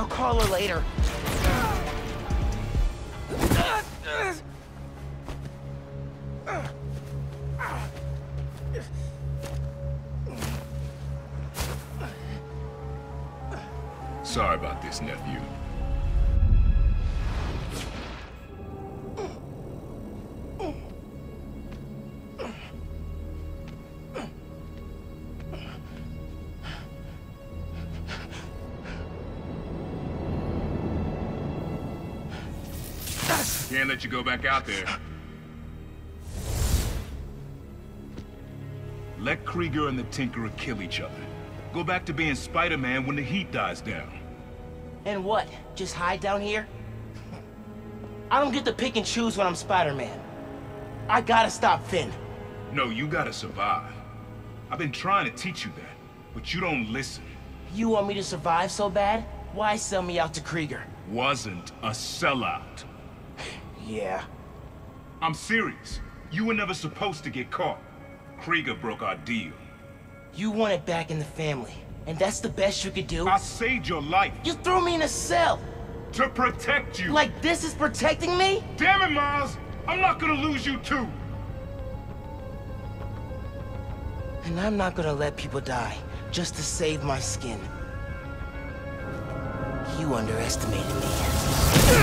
I'll call her later. Sorry about this, nephew. Can't let you go back out there. Let Krieger and the Tinkerer kill each other. Go back to being Spider-Man when the heat dies down. And what? Just hide down here? I don't get to pick and choose when I'm Spider-Man. I gotta stop Phin. No, you gotta survive. I've been trying to teach you that, but you don't listen. You want me to survive so bad? Why sell me out to Krieger? Wasn't a sellout. Yeah. I'm serious. You were never supposed to get caught. Krieger broke our deal. You want it back in the family. And that's the best you could do? I saved your life. You threw me in a cell! To protect you! Like this is protecting me? Damn it, Miles! I'm not gonna lose you too! And I'm not gonna let people die just to save my skin. You underestimated me.